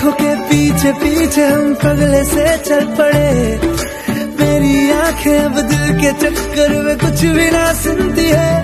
आँखों के पीछे पीछे हम पगले से चल पड़े। मेरी आँखें अब दिल के चक्कर में कुछ भी ना सुनती है।